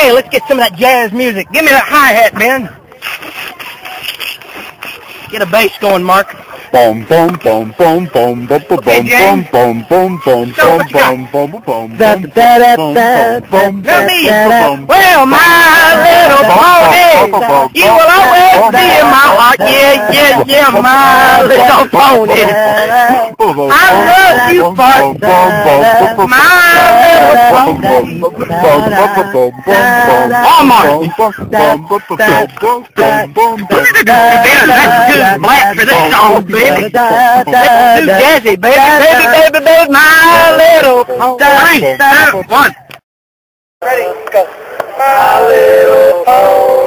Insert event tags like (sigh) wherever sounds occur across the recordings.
Okay, let's get some of that jazz music. Give me that hi-hat, Ben. Get a bass going, Mark. Boom, boom, boom, boom, boom, boom, boom, boom, boom, James. boom, boom, boom, Show boom, what you got. boom, boom, da, boom, Well, my little pony, you will always be in my heart. Yeah, yeah, yeah, my little pony. I love you for black for this song, baby. Do jazzy, baby, baby, baby, baby, my little pony. One. Ready, go. My little pony,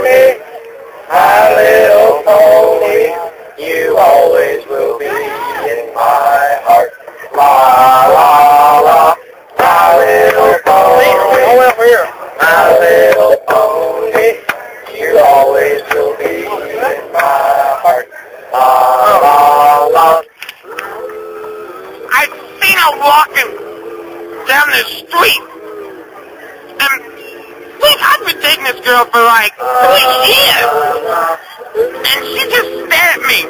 I seen her walking down the street. And I've been dating this girl for like three years. And she just stared at me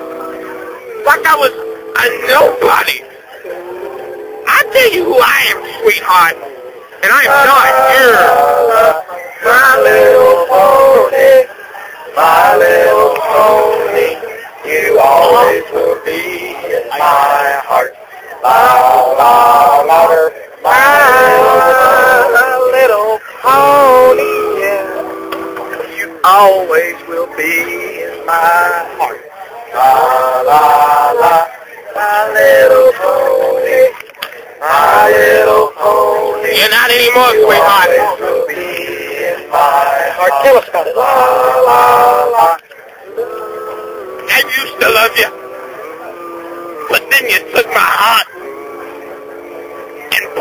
like I was a nobody. I tell you who I am, sweetheart. And I am not. My la, my little pony, yeah. you always will be in my heart. La la la, my little pony, my little pony. You're not anymore, sweetheart. Always will be in my heart. Tell us about it. La la la. I used to love you. But then you took my heart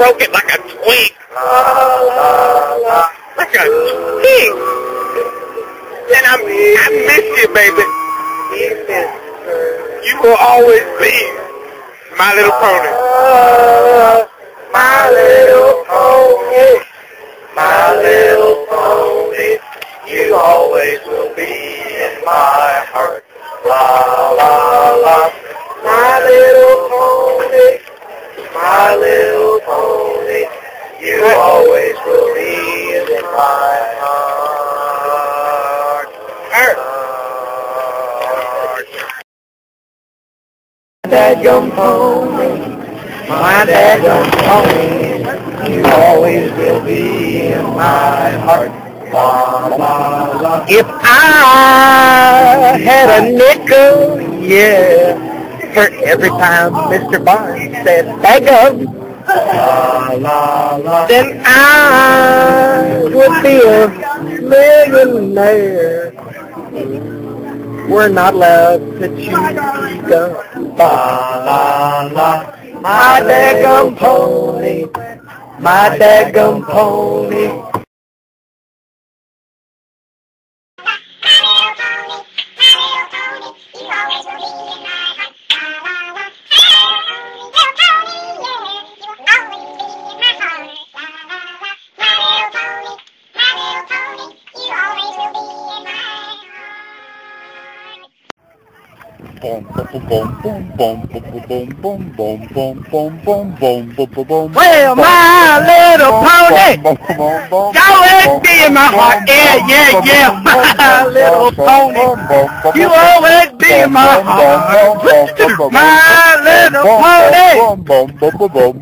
broke it like a twig. Like a twig. And I, I miss you, baby. You will always be my little pony. My little pony, my little pony, you always will be in my heart. La la la, my little pony, my little you always will be in my heart. Heart. Dadgum pony, my dadgum pony, you always will be in my heart. La la la. If I had a nickel, yeah, for every time Mr. Barnes said bag la. Then I would be a millionaire. We're not allowed to chew gum. La la la. My daggum pony, my daggum pony. Well, my little pony, Go and be in my heart. Yeah, yeah, yeah, my little pony. You always be in my heart. (laughs) My little pony.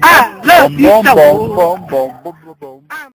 I love you so.